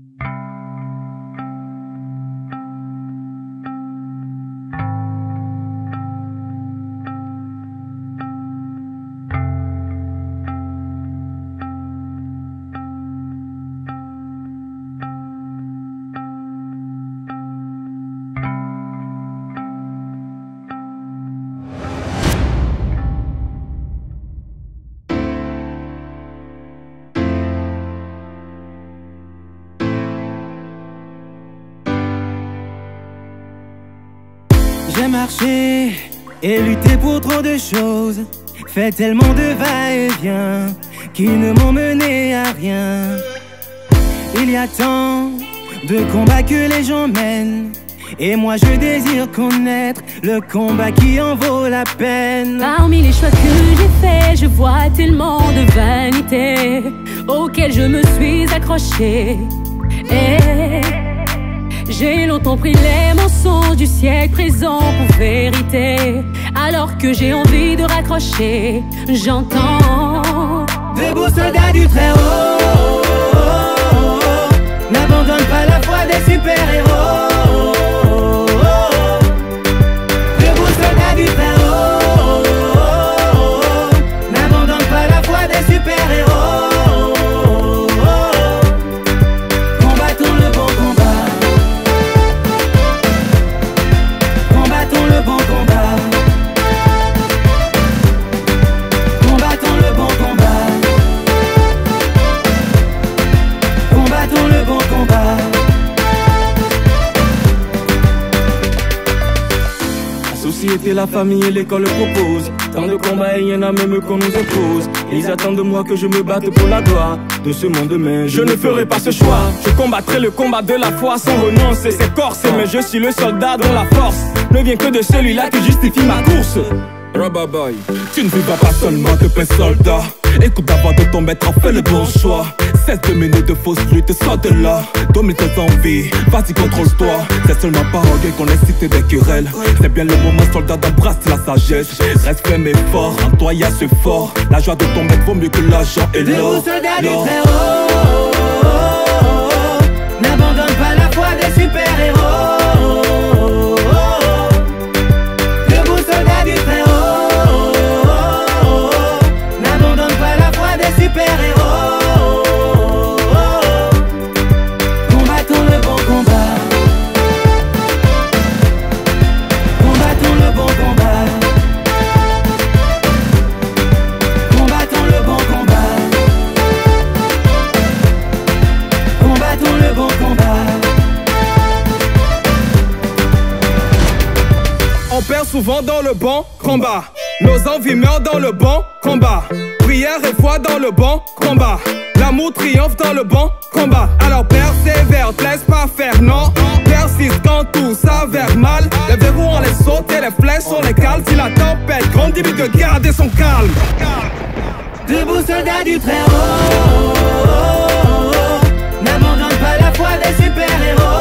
you J'ai marché et lutté pour trop de choses. Fait tellement de va-et-vient qui ne m'ont mené à rien. Il y a tant de combats que les gens mènent. Et moi je désire connaître le combat qui en vaut la peine. Parmi les choix que j'ai faits, je vois tellement de vanité auxquelles je me suis accrochée. J'ai longtemps pris les mensonges du siècle présent pour vérité. Alors que j'ai envie de raccrocher, j'entends Des beaux soldats du très haut N'abandonne pas la foi des super-héros société, la famille et l'école proposent Tant de combats et y en a même qu'on nous impose Ils attendent de moi que je me batte pour la gloire. De ce monde mais je ne ferai pas ce choix. Je combattrai le combat de la foi sans renoncer. C'est corsé mais je suis le soldat dont la force. Ne vient que de celui-là qui justifie ma course. Robaboy, tu ne vivras pas seulement de paix soldat. Écoute d'abord de ton maître, fais le bon choix Cesse de mener de fausses luttes, sors de là. Domine tes envies, vas-y contrôle-toi. C'est seulement par orgueil qu'on cité des querelles. C'est bien le moment soldat d'embrasser la sagesse. Reste ferme et fort, en toi y'a ce fort. La joie de ton maître vaut mieux que l'argent et l'or souvent dans le bon combat. Nos envies meurent dans le bon combat. Prière et foi dans le bon combat. L'amour triomphe dans le bon combat. Alors persévère, te laisse pas faire, non. Persiste quand tout s'avère mal. Les verrous, on les saute et les flèches, on les cale. Si la tempête grandit, mais de garder son calme. Debout, soldats du très. N'abandonne pas la foi des super-héros.